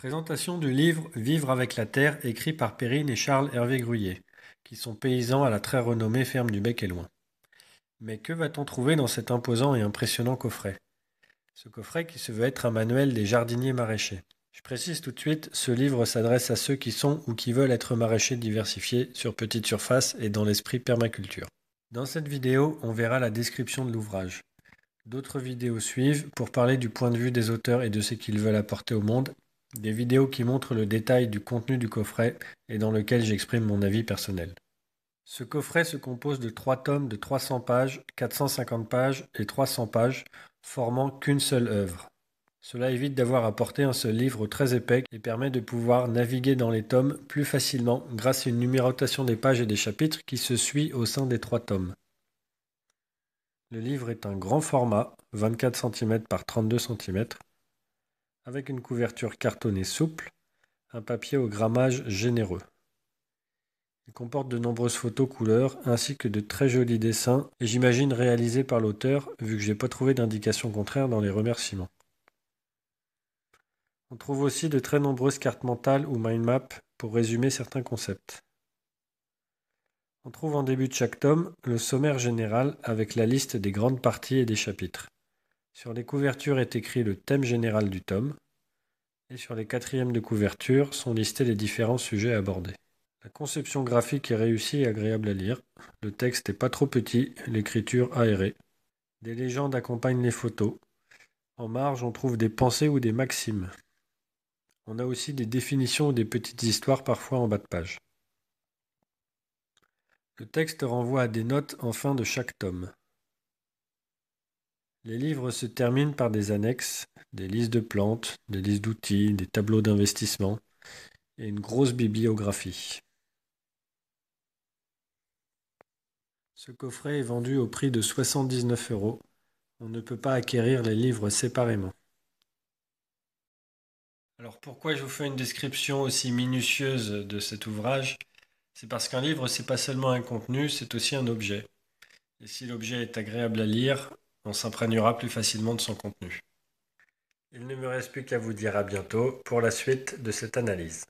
Présentation du livre Vivre avec la terre écrit par Perrine et Charles Hervé Gruyé, qui sont paysans à la très renommée ferme du Bec et Loin. Mais que va-t-on trouver dans cet imposant et impressionnant coffret? Ce coffret qui se veut être un manuel des jardiniers maraîchers. Je précise tout de suite, ce livre s'adresse à ceux qui sont ou qui veulent être maraîchers diversifiés sur petite surface et dans l'esprit permaculture. Dans cette vidéo, on verra la description de l'ouvrage. D'autres vidéos suivent pour parler du point de vue des auteurs et de ce qu'ils veulent apporter au monde des vidéos qui montrent le détail du contenu du coffret et dans lequel j'exprime mon avis personnel. Ce coffret se compose de trois tomes de 300 pages, 450 pages et 300 pages, formant qu'une seule œuvre. Cela évite d'avoir à porter un seul livre très épais et permet de pouvoir naviguer dans les tomes plus facilement grâce à une numérotation des pages et des chapitres qui se suit au sein des trois tomes. Le livre est un grand format, 24 cm par 32 cm, avec une couverture cartonnée souple, un papier au grammage généreux. Il comporte de nombreuses photos couleurs ainsi que de très jolis dessins et j'imagine réalisés par l'auteur vu que j'ai pas trouvé d'indication contraire dans les remerciements. On trouve aussi de très nombreuses cartes mentales ou mind maps pour résumer certains concepts. On trouve en début de chaque tome le sommaire général avec la liste des grandes parties et des chapitres. Sur les couvertures est écrit le thème général du tome, et sur les quatrièmes de couverture sont listés les différents sujets abordés. La conception graphique est réussie et agréable à lire. Le texte n'est pas trop petit, l'écriture aérée. Des légendes accompagnent les photos. En marge, on trouve des pensées ou des maximes. On a aussi des définitions ou des petites histoires parfois en bas de page. Le texte renvoie à des notes en fin de chaque tome. Les livres se terminent par des annexes, des listes de plantes, des listes d'outils, des tableaux d'investissement et une grosse bibliographie. Ce coffret est vendu au prix de 79 euros. On ne peut pas acquérir les livres séparément. Alors pourquoi je vous fais une description aussi minutieuse de cet ouvrage? C'est parce qu'un livre, c'est pas seulement un contenu, c'est aussi un objet. Et si l'objet est agréable à lire, on s'imprégnera plus facilement de son contenu. Il ne me reste plus qu'à vous dire à bientôt pour la suite de cette analyse.